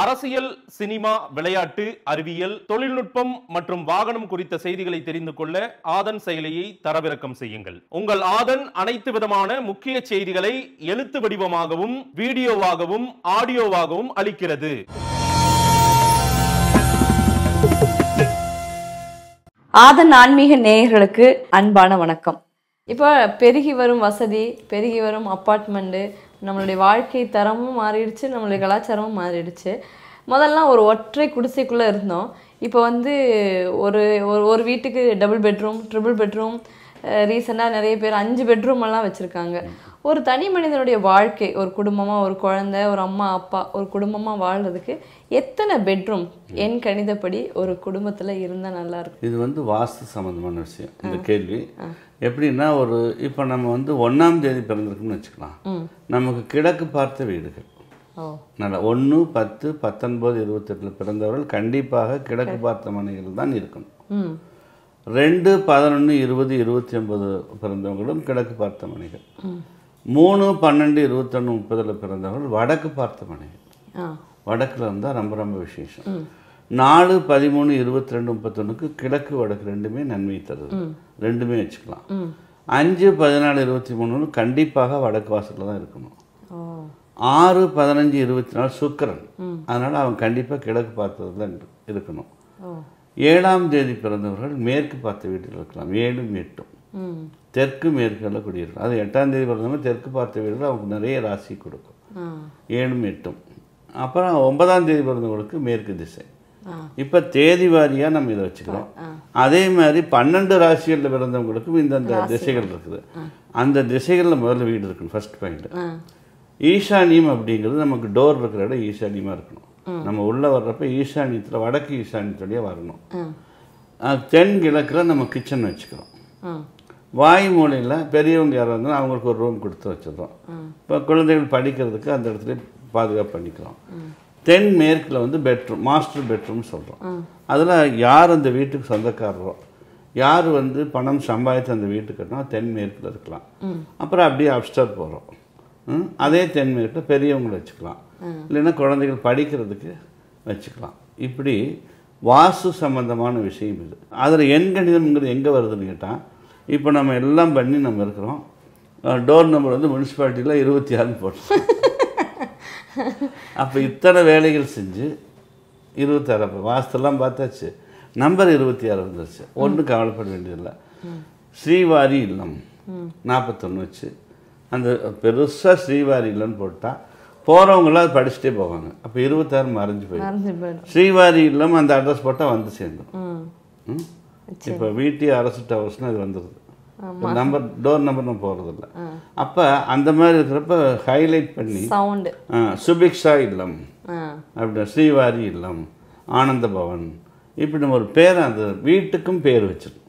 அரசியல் சினிமா விளையாட்டு அறிவியல் தொழில்நுட்பம் மற்றும் வாகனம் குறித்த செய்திகளை தெரிந்து கொள்ள ஆதன் செயலியை தரவிறக்கம் செய்யுங்கள். உங்கள் ஆதன் அனைத்து விதமான முக்கிய செய்திகளை எழுத்து வடிவமாகவும் வீடியோவாகவும் ஆடியோவாகவும் அளிக்கிறது. ஆதன் ஆன்மீக நேயர்களுக்கு அன்பான வணக்கம். இப்போ பெருகி வரும் வசதி பெருகி வரும் அப்பார்ட்மெண்ட்டு நம்மளுடைய வாழ்க்கை தரமும் மாறிடுச்சு நம்மளுடைய கலாச்சாரமும் மாறிடுச்சு. முதல்லாம் ஒரு ஒற்றை குடிசைக்குள்ளே இருந்தோம். இப்போ வந்து ஒரு ஒரு- ஒரு வீட்டுக்கு டபுள் பெட்ரூம் ட்ரிபிள் பெட்ரூம் ரீசெண்டாக நிறைய பேர் அஞ்சு பெட்ரூம் எல்லாம் வச்சுருக்காங்க. ஒரு தனி மனிதனுடைய வாழ்க்கை ஒரு குடும்பமாக ஒரு குழந்தை ஒரு அம்மா அப்பா ஒரு குடும்பமாக வாழ்றதுக்கு எத்தனை பெட்ரூம் என் கணிதப்படி ஒரு குடும்பத்தில் இருந்தால் நல்லா இருக்கும்? இது வந்து வாஸ்து சம்மந்தமான விஷயம் இந்த கேள்வி. எப்படின்னா ஒரு இப்போ நம்ம வந்து ஒன்றாம் தேதி பிறந்திருக்குன்னு வச்சுக்கலாம். நமக்கு கிழக்கு பார்த்த வீடுகள். நல்லா ஒன்று பத்து பத்தொன்பது இருபத்தெட்டில் பிறந்தவர்கள் கண்டிப்பாக கிழக்கு பார்த்த மனைகள் தான் இருக்கணும். ரெண்டு பதினொன்று இருபது இருபத்தி ஒன்பது பிறந்தவங்களும் கிழக்கு பார்த்த மனைகள் மூணு பன்னெண்டு இருபத்தொன்று முப்பதில் பிறந்தவர்கள் வடக்கு பார்த்த மனைகள் வடக்கில் இருந்தால் ரொம்ப ரொம்ப விசேஷம். நாலு பதிமூணு இருபத்தி ரெண்டு முப்பத்தொன்றுக்கு கிழக்கு வடக்கு ரெண்டுமே நன்மை தருது. ரெண்டுமே வச்சுக்கலாம். அஞ்சு பதினாலு இருபத்தி மூணு கண்டிப்பாக வடக்கு வாசலில் தான் இருக்கணும். ஆறு பதினஞ்சு இருபத்தி நாலு சுக்கிரன் அதனால் அவன் கண்டிப்பாக கிழக்கு பார்த்ததுல இருக்கணும். ஓ. ஏழாம் தேதி பிறந்தவர்கள் மேற்கு பார்த்த வீட்டில் இருக்கலாம். ஏழும் எட்டும். தெற்கு மேற்கில் குடியிருக்கலாம் அது எட்டாம் தேதி பிறந்தவங்க தெற்கு பார்த்த வீடுகள் அவங்களுக்கு நிறைய ராசி கொடுக்கும். ஏழும் எட்டும். அப்புறம் ஒன்பதாம் தேதி பிறந்தவங்களுக்கு மேற்கு திசை. இப்போ தேதி வாரியாக நம்ம இதை வச்சுக்கிறோம். அதே மாதிரி பன்னெண்டு ராசிகளில் பிறந்தவங்களுக்கும் இந்தந்த திசைகள் இருக்குது. அந்த திசைகளில் முதல்ல வீடு இருக்கணும் ஃபர்ஸ்ட் பாயிண்ட் ஈசானியம் அப்படிங்கிறது நமக்கு டோர் இருக்கிற இடம் ஈசானியமாக இருக்கணும். நம்ம உள்ளே வர்றப்ப ஈசானியத்தில் வடக்கு ஈசானியத்துடைய வரணும். தென் கிழக்கில் நம்ம கிச்சன் வச்சுக்கிறோம். வாய் மூலையில் பெரியவங்க யாராக இருந்தாலும் அவங்களுக்கு ஒரு ரூம் கொடுத்து வச்சிடுறோம். இப்போ குழந்தைகள் படிக்கிறதுக்கு அந்த இடத்துல பாதுகாப்பு பண்ணிக்கிறோம். தென் மேற்கில் வந்து பெட்ரூம் மாஸ்டர் பெட்ரூம் சொல்கிறோம் அதில் யார் அந்த வீட்டுக்கு சொந்தக்காரரோ யார் வந்து பணம் சம்பாதித்து அந்த வீட்டுக்கு கட்டணும் தென் மேற்கில் இருக்கலாம். அப்புறம் அப்படியே அப்ஸ்டர் போகிறோம் அதே தென் மேற்கில் பெரியவங்களை வச்சுக்கலாம். இல்லைன்னா குழந்தைகள் படிக்கிறதுக்கு வச்சுக்கலாம். இப்படி வாஸ்து சம்பந்தமான விஷயம் இது. அதில் எண்கணிதம்ங்கிறது எங்கே வருதுன்னு கேட்டால் இப்போ நம்ம எல்லாம் பண்ணி நம்ம இருக்கிறோம். டோர் நம்பர் வந்து முனிசிபாலிட்டியில் இருபத்தி ஆறுன்னு போட்டோம். அப்போ இத்தனை வேலைகள் செஞ்சு இருபத்தாறு அப்போ வாஸ்தெல்லாம் பார்த்தாச்சு. நம்பர் இருபத்தி ஆறு வந்துருச்சு. ஒன்றும் கவலைப்பட வேண்டியதில்லை. ஸ்ரீவாரி இல்லம். நாற்பத்தொன்று வச்சு. அந்த பெருசாக ஸ்ரீவாரி இல்லம்னு போட்டால் போகிறவங்களாம் அது படிச்சுட்டே போவாங்க. அப்போ இருபத்தாறு மறைஞ்சு போயிடும். ஸ்ரீவாரி இல்லம் அந்த அட்ரஸ் போட்டால் வந்து சேர்ந்துடும் ம்? இப்போ வீட்டி அரசு டவர்ஸ்னு அது வந்துடுது நம்பர் டோர் நம்பர் நம்ம போகிறதில்ல அப்போ அந்த மாதிரி இருக்கிறப்ப ஹைலைட் பண்ணி சவுண்டு சுபிக்ஷா இல்லம் ஆ. அப்படி ஸ்ரீவாரி இல்லம் ஆனந்த பவன் இப்படி நம்ம ஒரு பேரை அந்த வீட்டுக்கும் பேர் வச்சிருக்கோம்